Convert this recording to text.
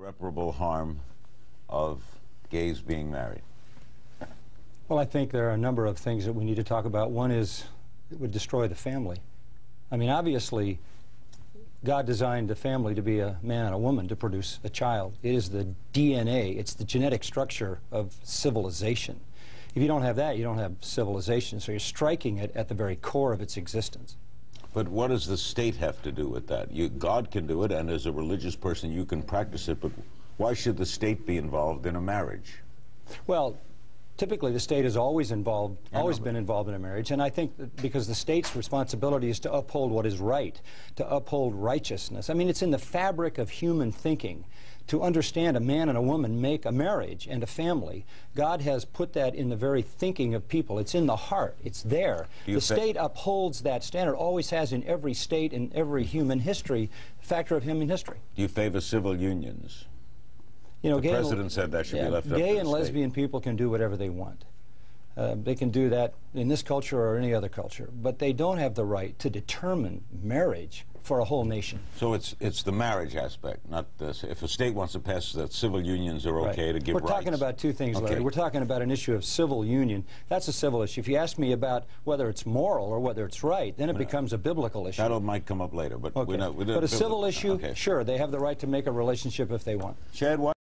irreparable harm of gays being married? Well, I think there are a number of things that we need to talk about. One is it would destroy the family. I mean, obviously, God designed the family to be a man and a woman to produce a child. It is the DNA, it's the genetic structure of civilization. If you don't have that, you don't have civilization. So you're striking it at the very core of its existence. But what does the state have to do with that? You, God can do it, and as a religious person, you can practice it, but why should the state be involved in a marriage? Well, typically the state has always involved, always been involved in a marriage, and I think that because the state's responsibility is to uphold what is right, to uphold righteousness. I mean, it's in the fabric of human thinking to understand a man and a woman make a marriage and a family. God has put that in the very thinking of people. It's in the heart. It's there. The state upholds that standard. Always has in every state in every human history, factor of human history. Do you favor civil unions? You know, The gay and- president said that should be left up Gay and state. lesbian people can do whatever they want. Uh, they can do that in this culture or any other culture, but they don't have the right to determine marriage for a whole nation. So it's it's the marriage aspect, not this. If a state wants to pass that civil unions are Right. okay to give We're rights. talking about two things, Larry. Okay. We're talking about an issue of civil union. That's a civil issue. If you ask me about whether it's moral or whether it's right, then it becomes a biblical issue. That might come up later, but Okay. we're not. We're but a civil issue, Okay. sure, they have the right to make a relationship if they want. Chad, why